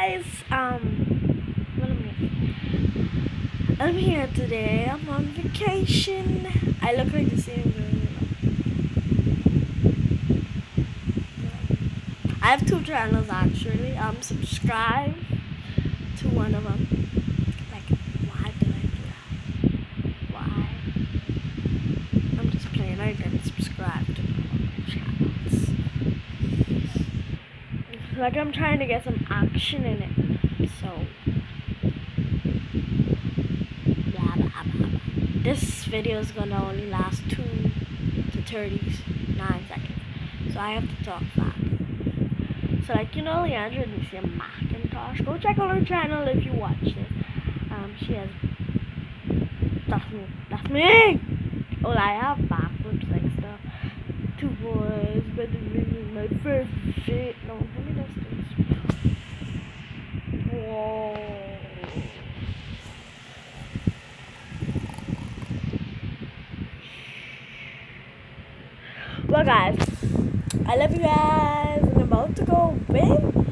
guys, um, what am I? I'm here today. I'm on vacation. I look like the same girl. I have two channels actually. Um, subscribe to one of them. Like, why did I do that? Why? I'm just playing. I didn't subscribe to my channels. Like I'm trying to get some action in it. So blah, blah, blah, this video is gonna only last two to thirty-nine seconds. So I have to talk fast. So like you know Leandra Alicia McIntosh. Go check out her channel if you watch it. Um she has that's me. That's me! Oh I have backflips like stuff. Two boys, but is my first fit. No, let me just do this. Whoa. Well guys, I love you guys. I'm about to go big.